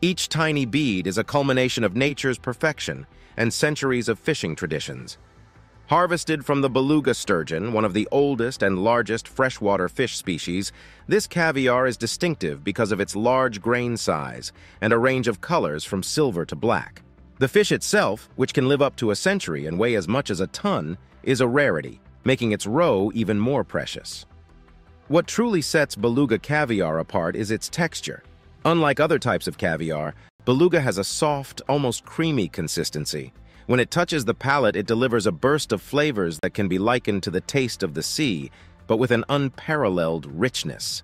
Each tiny bead is a culmination of nature's perfection and centuries of fishing traditions. Harvested from the beluga sturgeon, one of the oldest and largest freshwater fish species, this caviar is distinctive because of its large grain size and a range of colors from silver to black. The fish itself, which can live up to a century and weigh as much as a ton, is a rarity, making its roe even more precious. What truly sets beluga caviar apart is its texture. Unlike other types of caviar, beluga has a soft, almost creamy consistency. When it touches the palate, it delivers a burst of flavors that can be likened to the taste of the sea, but with an unparalleled richness.